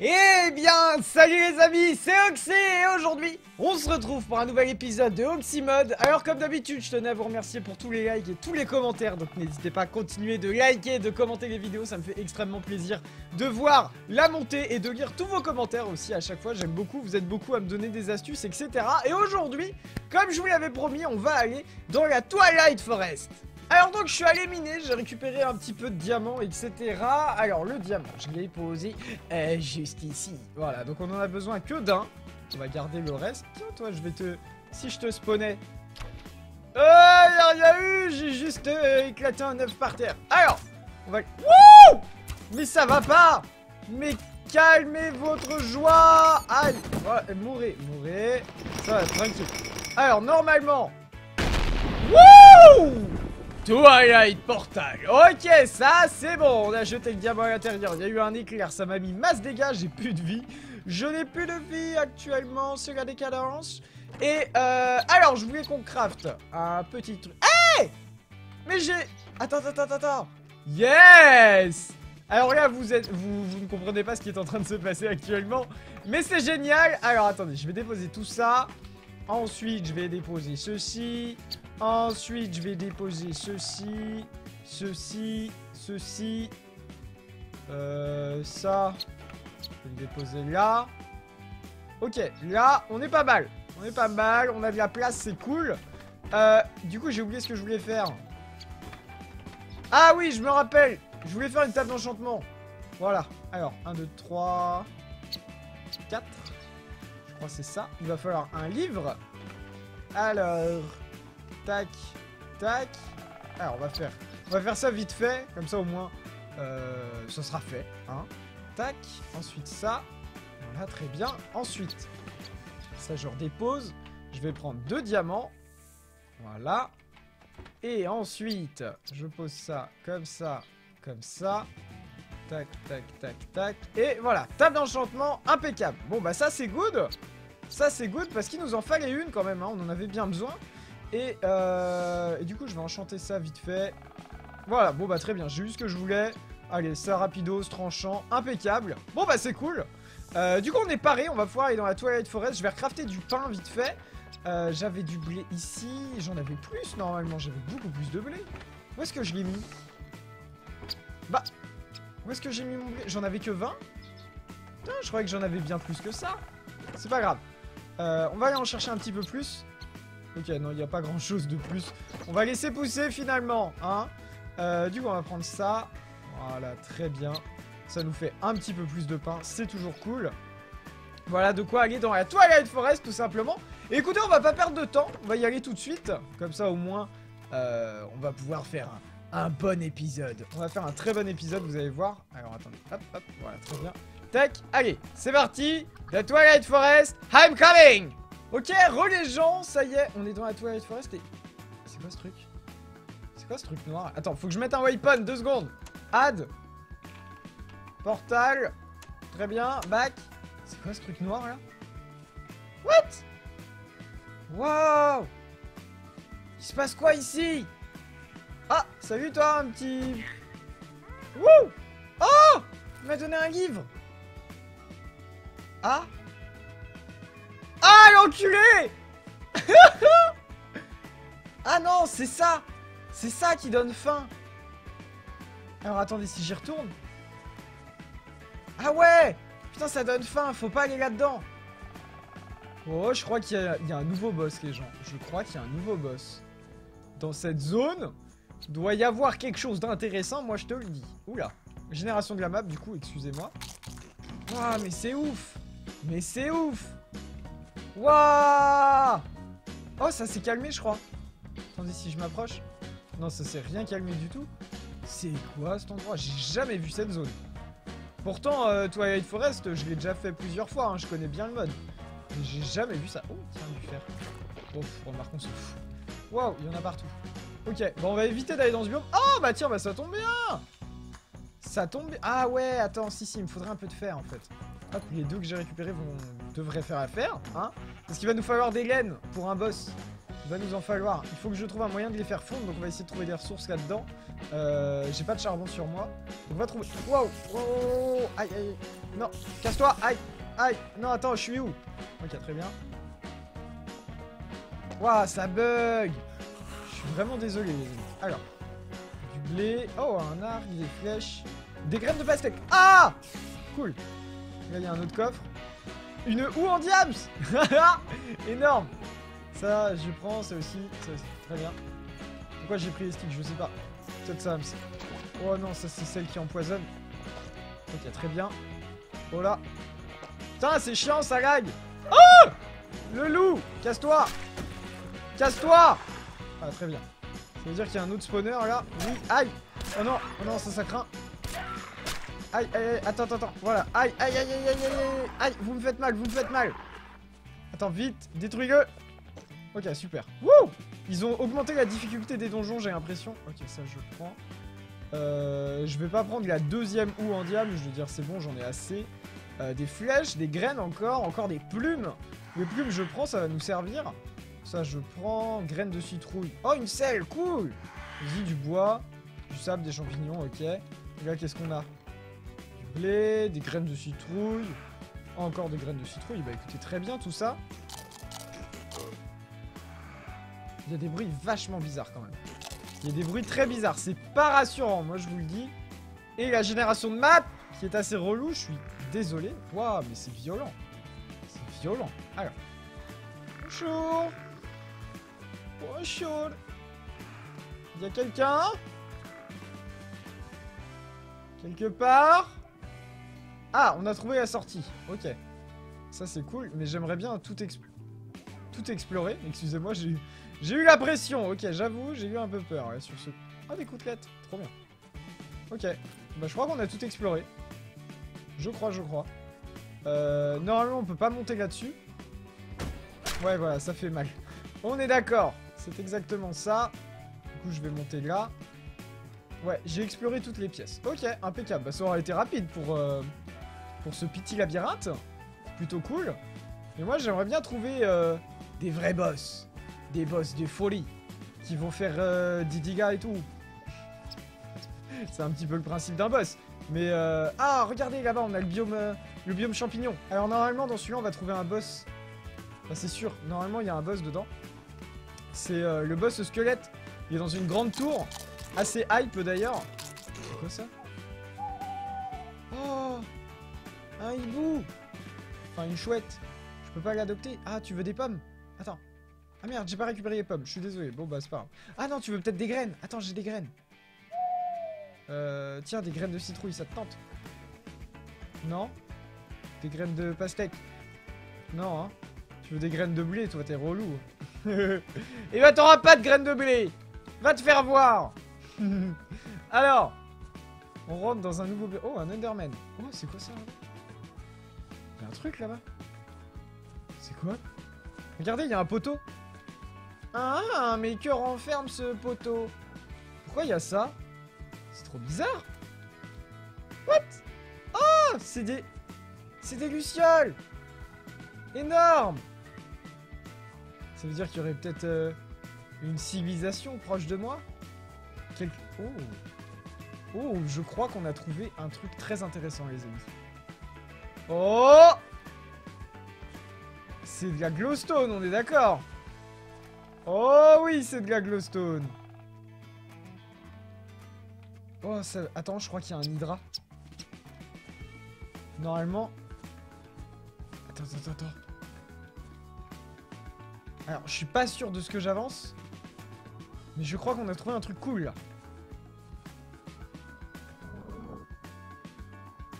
Eh bien, salut les amis, c'est Oxy et aujourd'hui, on se retrouve pour un nouvel épisode de Oxy Mode. Alors comme d'habitude, je tenais à vous remercier pour tous les likes et tous les commentaires, donc n'hésitez pas à continuer de liker et de commenter les vidéos, ça me fait extrêmement plaisir de voir la montée et de lire tous vos commentaires aussi à chaque fois, j'aime beaucoup, vous êtes beaucoup à me donner des astuces, etc. Et aujourd'hui, comme je vous l'avais promis, on va aller dans la Twilight Forest. Alors donc je suis allé miner, j'ai récupéré un petit peu de diamants, etc. Alors le diamant, je l'ai posé euh, juste ici. Voilà, donc on en a besoin que d'un. On va garder le reste. Toi, je vais te... Si je te spawnais... Euh, y'a rien eu, j'ai juste euh, éclaté un œuf par terre. Alors, on va... Wouh Mais ça va pas Mais calmez votre joie Aïe Voilà, mourrez, mourrez. Ça va, tranquille. Alors, normalement... Wouh Twilight Portal. Ok, ça c'est bon. On a jeté le diamant à l'intérieur. Il y a eu un éclair, ça m'a mis masse dégâts. J'ai plus de vie. Je n'ai plus de vie actuellement. C'est la décadence. Et euh, alors, je voulais qu'on craft un petit truc. Hey Mais j'ai. Attends, attends, attends, attends. Yes alors là, vous êtes, vous, vous ne comprenez pas ce qui est en train de se passer actuellement, mais c'est génial. Alors attendez, je vais déposer tout ça. Ensuite, je vais déposer ceci. Ensuite, je vais déposer ceci, ceci, ceci, euh, ça. Je vais le déposer là. Ok, là, on est pas mal. On est pas mal, on a de la place, c'est cool. Euh, du coup, j'ai oublié ce que je voulais faire. Ah oui, je me rappelle. Je voulais faire une table d'enchantement. Voilà. Alors, 1, 2, 3, 4. Je crois que c'est ça. Il va falloir un livre. Alors... Tac, tac. Alors, on va faire, on va faire ça vite fait, comme ça au moins, euh, ça sera fait. Hein. Tac, ensuite ça. Voilà, très bien. Ensuite, ça je redépose. Je vais prendre deux diamants. Voilà. Et ensuite, je pose ça comme ça, comme ça. Tac, tac, tac, tac. Et voilà, table d'enchantement impeccable. Bon, bah ça c'est good. Ça c'est good parce qu'il nous en fallait une quand même, hein. on en avait bien besoin. Euh, et, du coup, je vais enchanter ça vite fait. Voilà, bon bah très bien, j'ai eu ce que je voulais. Allez, ça rapidos, tranchant, impeccable. Bon bah c'est cool. Euh, du coup, on est paré, on va pouvoir aller dans la Twilight Forest. Je vais recrafter du pain vite fait. Euh, j'avais du blé ici, j'en avais plus normalement, j'avais beaucoup plus de blé. Où est-ce que je l'ai mis? Bah, où est-ce que j'ai mis mon blé? J'en avais que 20 Putain, je croyais que j'en avais bien plus que ça. C'est pas grave. on va aller en chercher un petit peu plus. Ok, non, il n'y a pas grand chose de plus. On va laisser pousser finalement, hein. Euh, du coup, on va prendre ça. Voilà, très bien. Ça nous fait un petit peu plus de pain, c'est toujours cool. Voilà de quoi aller dans la Twilight Forest tout simplement. écoutez, on va pas perdre de temps, on va y aller tout de suite. Comme ça au moins, euh, on va pouvoir faire un, un, bon épisode. On va faire un très bon épisode, vous allez voir. Alors attendez, hop, hop, voilà, très bien. Tac, allez, c'est parti. La Twilight Forest, I'm coming Ok, re gens, ça y est, on est dans la Twilight Forest et... C'est quoi ce truc? C'est quoi ce truc noir? Attends, faut que je mette un weapon, deux secondes. Add. Portal. Très bien, back. C'est quoi ce truc noir là? What? Wow! Il se passe quoi ici? Ah, salut toi, un petit... Wouh! Oh! Il m'a donné un livre. Ah ah, l'enculé Ah non, c'est ça C'est ça qui donne faim Alors attendez, si j'y retourne... Ah ouais Putain, ça donne faim, faut pas aller là-dedans Oh, je crois qu'il y, a un nouveau boss, les gens. Je crois qu'il y a un nouveau boss. Dans cette zone, doit y avoir quelque chose d'intéressant, moi je te le dis. Oula. Génération de la map, du coup, excusez-moi. Waouh, mais c'est ouf Mais c'est ouf Waouh Oh, ça s'est calmé, je crois. Attendez, si je m'approche. Non, ça s'est rien calmé du tout. C'est quoi cet endroit? J'ai jamais vu cette zone. Pourtant, euh, Twilight Forest, je l'ai déjà fait plusieurs fois. Hein, je connais bien le mode. Mais j'ai jamais vu ça. Oh, tiens, du fer. Oh, remarque, on se. Waouh, il y en a partout. Ok, bon, on va éviter d'aller dans ce biome. Oh, bah tiens, bah ça tombe bien Ça tombe bien. Ah ouais, attends, si, si, il me faudrait un peu de fer, en fait. Hop, les deux que j'ai récupérés vont devraient faire affaire, hein Parce qu'il va nous falloir des laines pour un boss. Il va nous en falloir. Il faut que je trouve un moyen de les faire fondre, donc on va essayer de trouver des ressources là-dedans. Euh, j'ai pas de charbon sur moi. Donc on va trouver... Wow, wow, Aïe, aïe. Non, casse-toi Aïe Aïe Non, attends, je suis où? Ok, très bien. Waouh, ça bug Je suis vraiment désolé. Alors, du blé. Oh, un arc, des flèches. Des graines de pastèque. Ah Cool. Là, il y a un autre coffre. Une houe en diams Énorme Ça, je prends, ça aussi. Ça aussi. Très bien. Pourquoi j'ai pris les sticks Je sais pas. Peut-être ça, Oh non, ça, c'est celle qui empoisonne. Ok, très bien. Oh là. Putain, c'est chiant, ça lag Oh Le loup Casse-toi Casse-toi Ah, très bien. Ça veut dire qu'il y a un autre spawner, là. Oui, aïe Oh non, oh non, ça, ça craint. Aïe, aïe, aïe, attends, attends. Voilà. Aïe, aïe, aïe, aïe, aïe, aïe, aïe. Vous me faites mal, vous me faites mal. Attends, vite, détruis-le. Ok, super. Wouh Ils ont augmenté la difficulté des donjons, j'ai l'impression. Ok, ça, je prends. Euh, je vais pas prendre la deuxième ou en diable. Je veux dire, c'est bon, j'en ai assez. Euh, des flèches, des graines encore, encore des plumes. Les plumes, je prends, ça va nous servir. Ça, je prends. Graines de citrouille. Oh, une selle, cool Vas-y, du bois, du sable, des champignons, ok. Et là, qu'est-ce qu'on a? Des graines de citrouille. Encore des graines de citrouille. Bah écoutez, très bien tout ça. Il y a des bruits vachement bizarres quand même. Il y a des bruits très bizarres. C'est pas rassurant, moi je vous le dis. Et la génération de map, qui est assez relou, je suis désolé. Waouh, mais c'est violent. C'est violent. Alors. Bonjour. Bonjour. Il y a quelqu'un? Quelque part? Ah, on a trouvé la sortie. Ok. Ça, c'est cool. Mais j'aimerais bien tout, tout explorer. Excusez-moi, j'ai eu... J'ai eu la pression. Ok, j'avoue, j'ai eu un peu peur sur ce... Ah, des côtelettes. Trop bien. Ok. Bah, je crois qu'on a tout exploré. Je crois, je crois. Euh, normalement, on peut pas monter là-dessus. Ouais, voilà, ça fait mal. On est d'accord. C'est exactement ça. Du coup, je vais monter là. Ouais, j'ai exploré toutes les pièces. Ok, impeccable. Bah, ça aura été rapide pour, euh, pour ce petit labyrinthe. Plutôt cool. Mais moi, j'aimerais bien trouver euh, des vrais boss. Des boss de folie. Qui vont faire euh, Didiga et tout. C'est un petit peu le principe d'un boss. Mais euh... Ah, regardez là-bas, on a le biome, euh, le biome champignon. Alors normalement, dans celui-là, on va trouver un boss. C'est sûr. Normalement, il y a un boss dedans. C'est le boss squelette. Il est dans une grande tour. Assez hype d'ailleurs. C'est quoi ça? Un hibou Enfin, une chouette. Je peux pas l'adopter. Ah, tu veux des pommes? Attends. Ah merde, j'ai pas récupéré les pommes. Je suis désolé. Bon, bah, c'est pas grave. Ah non, tu veux peut-être des graines Attends, j'ai des graines. Euh, tiens, des graines de citrouille, ça te tente Non? Des graines de pastèque Non, hein Tu veux des graines de blé, toi, t'es relou. Et bah, t'auras pas de graines de blé Va te faire voir Alors, on rentre dans un nouveau... Oh, un Enderman. Oh, c'est quoi ça il y a un truc là-bas. C'est quoi? Regardez, il y a un poteau. Ah, mais que renferme ce poteau Pourquoi il y a ça? C'est trop bizarre. What? Oh C'est des... C'est des lucioles Énorme Ça veut dire qu'il y aurait peut-être euh, une civilisation proche de moi? Quelque... Oh Oh, je crois qu'on a trouvé un truc très intéressant, les amis. Oh C'est de la glowstone, on est d'accord Oh oui, c'est de la glowstone Oh, ça... Attends, je crois qu'il y a un hydra. Normalement... Attends, attends, attends. Alors, je suis pas sûr de ce que j'avance. Mais je crois qu'on a trouvé un truc cool, là.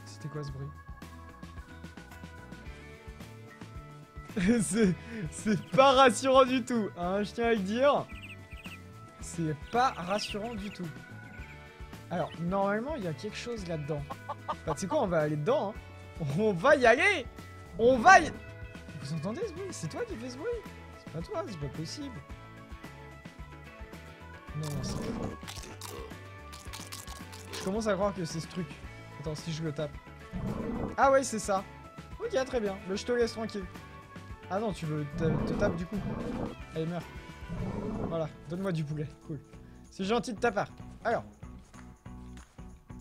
C'était quoi ce bruit? c'est pas rassurant du tout, hein, je tiens à le dire. C'est pas rassurant du tout. Alors, normalement, il y a quelque chose là-dedans. Bah, tu sais quoi, on va aller dedans. Hein. On va y aller On va y... Vous entendez ce bruit? C'est toi qui fais ce bruit? C'est pas toi, c'est pas possible. Non, c'est pas... Je commence à croire que c'est ce truc. Attends, si je le tape. Ah ouais, c'est ça. Ok, très bien. Le je te laisse tranquille. Ah non, tu veux te, taper du coup. Allez, meurs. Voilà, donne-moi du poulet. Cool. C'est gentil de ta part. Alors.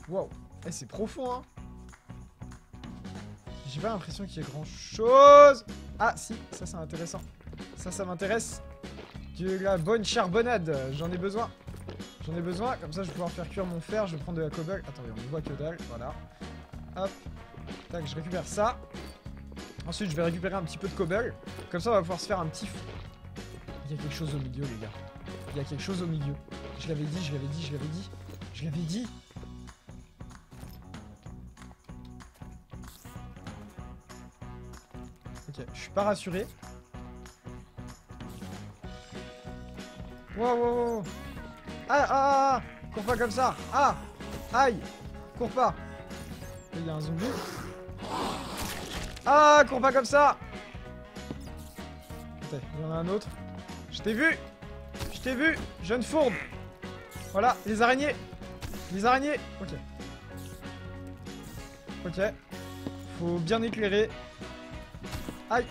Wow. Eh, c'est profond, hein. J'ai pas l'impression qu'il y ait grand chose. Ah si, ça c'est intéressant. Ça, ça m'intéresse. De la bonne charbonnade, j'en ai besoin. J'en ai besoin, comme ça je vais pouvoir faire cuire mon fer, je vais prendre de la cobble. Attendez, on voit que dalle, voilà. Hop. Tac, je récupère ça. Ensuite, je vais récupérer un petit peu de cobble. Comme ça, on va pouvoir se faire un petit... Il y a quelque chose au milieu, les gars. Il y a quelque chose au milieu. Je l'avais dit, je l'avais dit, je l'avais dit. Je l'avais dit. Ok, je suis pas rassuré. Wow, wow, wow. Ah, ah, ah, ah Cours pas comme ça Ah Aïe Cours pas Il y a un zombie. Ah Cours pas comme ça Attends, il y en a un autre. Je t'ai vu Je t'ai vu Jeune fourbe Voilà, les araignées Les araignées Ok. Ok. Faut bien éclairer. Aïe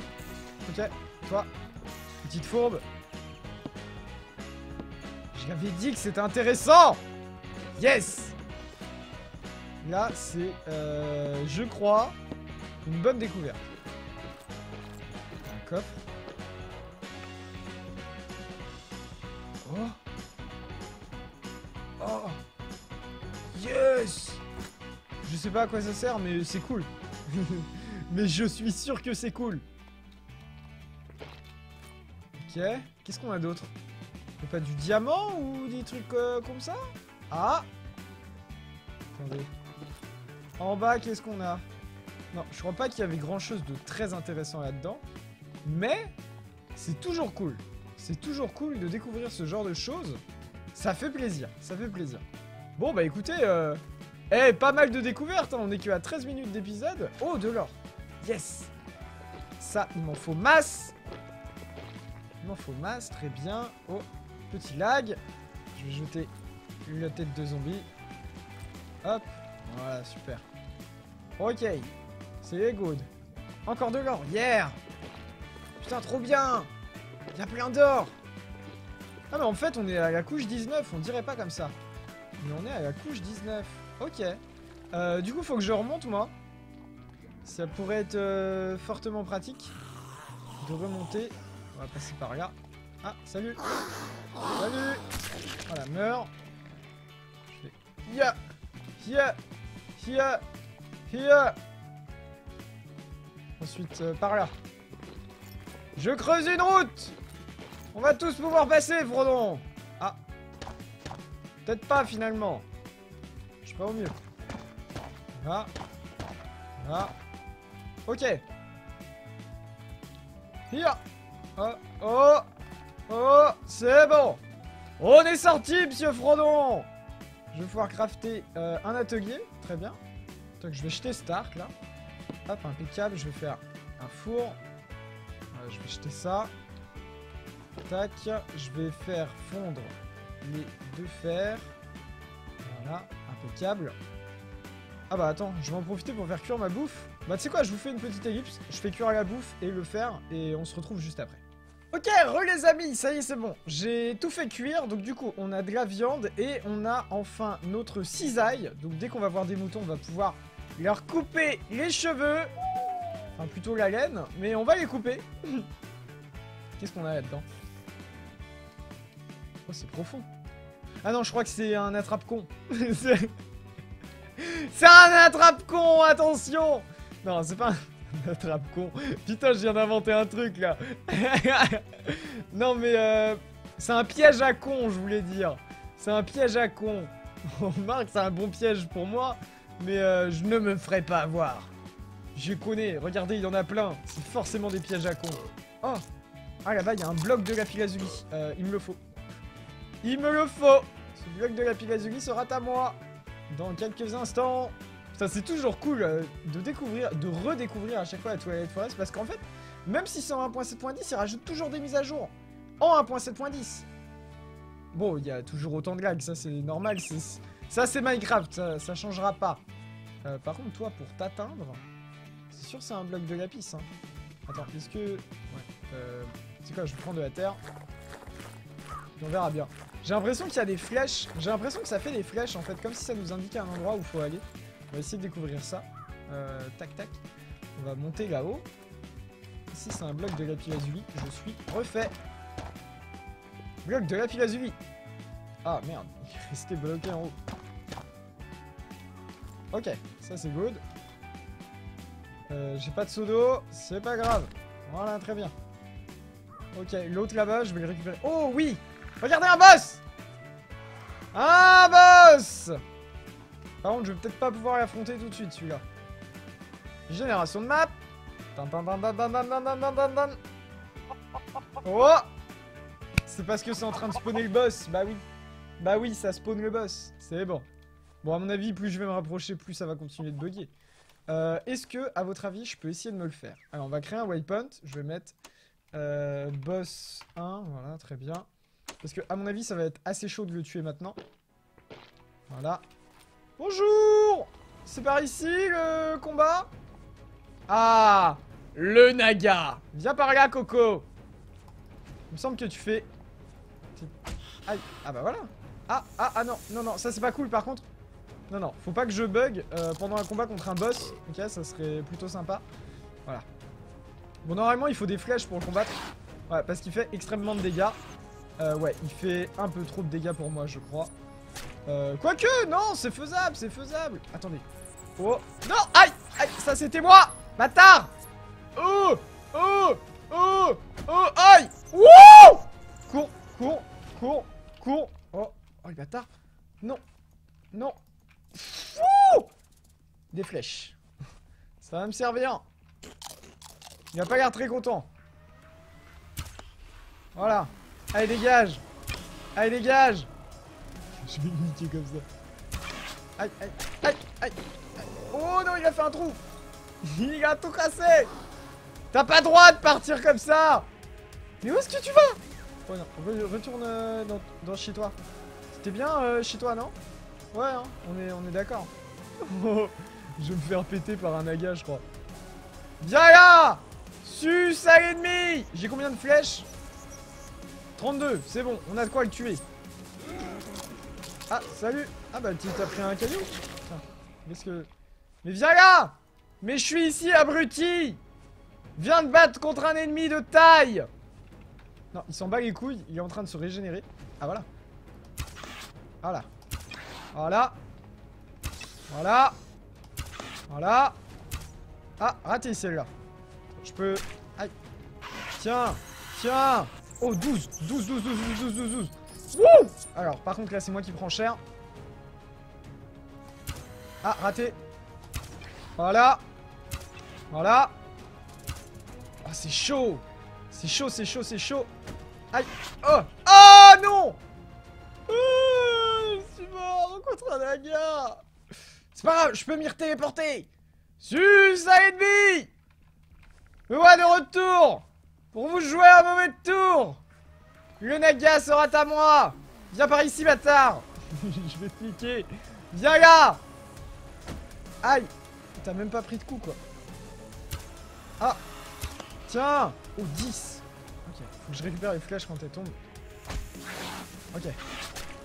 Ok, toi. Petite fourbe. J'avais dit que c'était intéressant Yes Là, c'est, euh, je crois, une bonne découverte. Un coffre. Oh Oh Yes Je sais pas à quoi ça sert, mais c'est cool. mais je suis sûr que c'est cool. Ok. Qu'est-ce qu'on a d'autre? Pas du diamant ou des trucs euh, comme ça? Ah Attendez. En bas, qu'est-ce qu'on a? Non, je crois pas qu'il y avait grand-chose de très intéressant là-dedans. Mais, c'est toujours cool. C'est toujours cool de découvrir ce genre de choses. Ça fait plaisir, ça fait plaisir. Bon, bah écoutez, euh... Eh, pas mal de découvertes, hein. on est que à 13 minutes d'épisode. Oh, de l'or Yes Ça, il m'en faut masse Il m'en faut masse, très bien. Oh, Petit lag. Je vais jeter la tête de zombie. Hop. Voilà, super. Ok. C'est good. Encore de l'or. Yeah Putain, trop bien Il y a plein d'or Ah mais en fait, on est à la couche 19. On dirait pas comme ça. Mais on est à la couche 19. Ok. Euh, du coup, faut que je remonte, moi. Ça pourrait être euh, fortement pratique de remonter. On va passer par là. Ah, salut Salut Voilà, meurs. Ya Ya Ya Ya Ensuite, euh, par là. Je creuse une route On va tous pouvoir passer, Frodon Ah Peut-être pas, finalement. Je suis pas au mieux. Là. Là. Ok. Ya Oh Oh Oh, c'est bon On est sorti, monsieur Frodon Je vais pouvoir crafter euh, un atelier, très bien. Donc je vais jeter Stark, là. Hop, impeccable, je vais faire un four. je vais jeter ça. Tac, je vais faire fondre les deux fers. Voilà, impeccable. Ah bah attends, je vais en profiter pour faire cuire ma bouffe. Bah tu sais quoi, je vous fais une petite ellipse, je fais cuire la bouffe et le fer, et on se retrouve juste après. Ok, re les amis, ça y est, c'est bon. J'ai tout fait cuire, donc du coup, on a de la viande et on a enfin notre cisaille. Donc dès qu'on va voir des moutons, on va pouvoir leur couper les cheveux. Enfin, plutôt la laine, mais on va les couper. Qu'est-ce qu'on a là-dedans Oh, c'est profond. Ah non, je crois que c'est un attrape-con. c'est un attrape-con, attention Non, c'est pas un... Attrape con. Putain, je viens d'inventer un truc là. non mais euh, c'est un piège à con, je voulais dire. C'est un piège à con. On remarque, c'est un bon piège pour moi, mais euh, je ne me ferai pas avoir. Je connais, regardez, il y en a plein. C'est forcément des pièges à con. Oh Ah là-bas, il y a un bloc de la Euh, il me le faut. Il me le faut Ce bloc de la lapis sera à moi dans quelques instants. Ça c'est toujours cool euh, de découvrir, de redécouvrir à chaque fois la Twilight Forest parce qu'en fait, même si c'est en 1.7.10, il rajoute toujours des mises à jour en 1.7.10. Bon, il y a toujours autant de lags, ça c'est normal, ça c'est Minecraft, ça, changera pas. Euh, par contre, toi, pour t'atteindre, c'est sûr c'est un bloc de lapis. Hein. Attends, est-ce que... Ouais, euh, c'est quoi, je prends de la terre. on verra bien. J'ai l'impression qu'il y a des flèches, j'ai l'impression que ça fait des flèches en fait, comme si ça nous indiquait un endroit où il faut aller. On va essayer de découvrir ça. Euh, tac, tac. On va monter là-haut. Ici, c'est un bloc de lapis lazuli. Je suis refait. Bloc de lapis lazuli. Ah, merde. Il est resté bloqué en haut. Ok, ça c'est good. Euh, j'ai pas de pseudo, c'est pas grave. Voilà, très bien. Ok, l'autre là-bas, je vais le récupérer. Oh oui Regardez un boss Un boss Par contre, je vais peut-être pas pouvoir l'affronter tout de suite, celui-là. Génération de map Oh C'est parce que c'est en train de spawner le boss, bah oui. Bah oui, ça spawn le boss, c'est bon. Bon, à mon avis, plus je vais me rapprocher, plus ça va continuer de bugger. Euh, Est-ce que, à votre avis, je peux essayer de me le faire? Alors, on va créer un waypoint. Je vais mettre euh, boss 1. Voilà, très bien. Parce que, à mon avis, ça va être assez chaud de le tuer maintenant. Voilà. Bonjour C'est par ici, le combat? Ah Le Naga Viens par là, Coco Il me semble que tu fais... Aïe Ah bah voilà Ah, ah, ah non, non, non, ça c'est pas cool par contre. Non, non, faut pas que je bug euh, pendant un combat contre un boss. Ok, ça serait plutôt sympa. Voilà. Bon, normalement, il faut des flèches pour le combattre. Ouais, parce qu'il fait extrêmement de dégâts. Euh, ouais, il fait un peu trop de dégâts pour moi, je crois. Euh, quoique, non, c'est faisable, c'est faisable. Attendez. Oh, non, aïe, aïe, ça c'était moi, bâtard. Oh, oh, oh, oh, aïe. Wouh Cours, cours, cours, cours. Oh, oh, le bâtard. Non, non. Des flèches. Ça va me servir. Il va pas l'air très content. Voilà. Allez, dégage. Allez, dégage. Je vais niquer comme ça. Aïe, aïe, aïe, aïe. Oh non, il a fait un trou. Il a tout cassé. T'as pas droit de partir comme ça. Mais où est-ce que tu vas? Oh non, re- retourne euh, dans, dans chez toi. C'était bien euh, chez toi, non? Ouais, hein, on est, on est d'accord. Je vais me faire péter par un naga, je crois. Viens là Sus à l'ennemi J'ai combien de flèches? 32, c'est bon, on a de quoi le tuer. Ah, salut Ah bah t'as pris un caillou? Que... Mais viens là Mais je suis ici, abruti Viens te battre contre un ennemi de taille Non, il s'en bat les couilles, il est en train de se régénérer. Ah voilà. Voilà. Voilà. Voilà. Voilà. Ah, raté celle-là. Je peux... Aïe. Tiens. Tiens. Oh, 12. 12, 12, 12, 12, 12, 12, 12. Wouh Alors, par contre, là, c'est moi qui prends cher. Ah, raté. Voilà. Voilà. Ah, c'est chaud. C'est chaud, c'est chaud, c'est chaud. Aïe. Oh. Oh, non contre un naga. C'est pas grave, je peux m'y téléporter. Sus à ennemi. Me voilà de retour. Pour vous jouer un mauvais tour. Le naga sera à moi. Viens par ici, bâtard. Je vais te niquer. Viens là. Aïe. T'as même pas pris de coup, quoi. Ah. Tiens. Oh, 10 Ok, faut que je récupère les flèches quand elles tombent. Ok.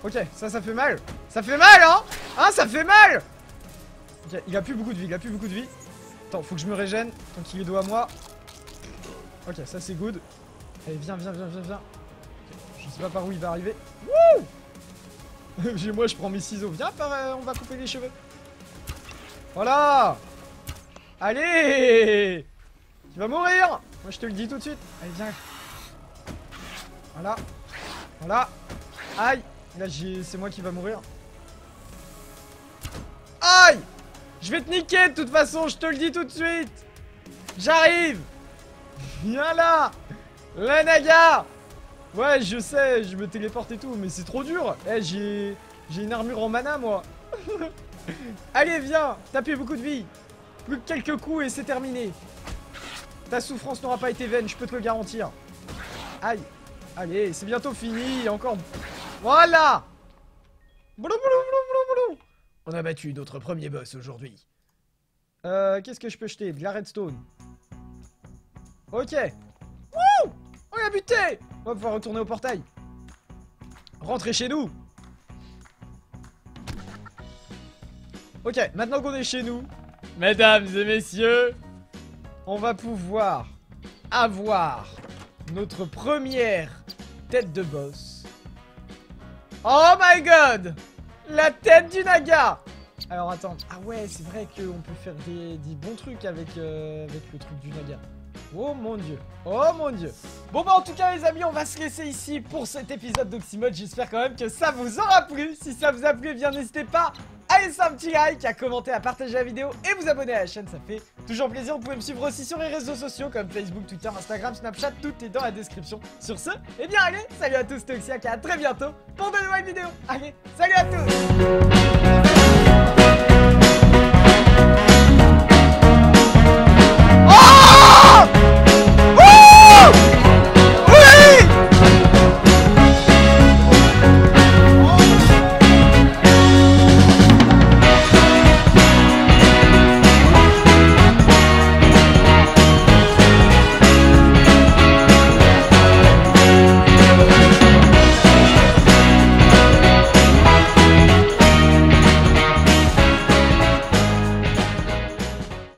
Ok, ça, ça fait mal Ça fait mal, hein Hein, ça fait mal Ok, il a plus beaucoup de vie, il a plus beaucoup de vie. Attends, faut que je me régène, tant qu'il est dos à moi. Ok, ça c'est good. Allez, viens, viens, viens, viens, viens. Je sais pas par où il va arriver. Wouh Moi, je prends mes ciseaux. Viens, par, euh, on va couper les cheveux. Voilà Allez Tu vas mourir Moi, je te le dis tout de suite. Allez, viens. Voilà. Voilà. Aïe Là, c'est moi qui va mourir. Aïe! Je vais te niquer de toute façon, je te le dis tout de suite. J'arrive. Viens là. Le naga. Ouais, je sais, je me téléporte et tout, mais c'est trop dur. Eh, j'ai... J'ai une armure en mana, moi. Allez, viens Tapez beaucoup de vie. Plus que quelques coups et c'est terminé. Ta souffrance n'aura pas été vaine, je peux te le garantir. Aïe. Allez, c'est bientôt fini, encore... Voilà. On a battu notre premier boss aujourd'hui. Euh, qu'est-ce que je peux jeter? De la redstone. Ok. Wouh On l'a buté On va pouvoir retourner au portail. Rentrer chez nous. Ok, maintenant qu'on est chez nous, mesdames et messieurs, on va pouvoir avoir notre première tête de boss. Oh my god La tête du Naga Alors attends, ah ouais c'est vrai qu'on peut faire des, bons trucs avec, euh, avec le truc du Naga. Oh mon dieu, oh mon dieu Bon bah en tout cas les amis, on va se laisser ici pour cet épisode d'Oxymode. J'espère quand même que ça vous aura plu. Si ça vous a plu, eh bien n'hésitez pas un petit like, à commenter, à partager la vidéo et vous abonner à la chaîne, ça fait toujours plaisir. Vous pouvez me suivre aussi sur les réseaux sociaux comme Facebook, Twitter, Instagram, Snapchat, tout est dans la description. Sur ce, eh bien allez, salut à tous, Oxyac et à très bientôt pour de nouvelles vidéos. Allez, salut à tous